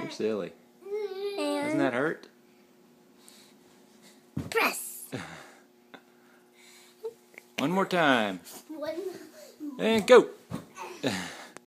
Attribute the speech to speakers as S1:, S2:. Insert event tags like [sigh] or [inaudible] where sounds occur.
S1: You're silly.
S2: And
S1: Doesn't that hurt?
S2: Press.
S1: One more time.
S2: One.
S1: And go. [laughs]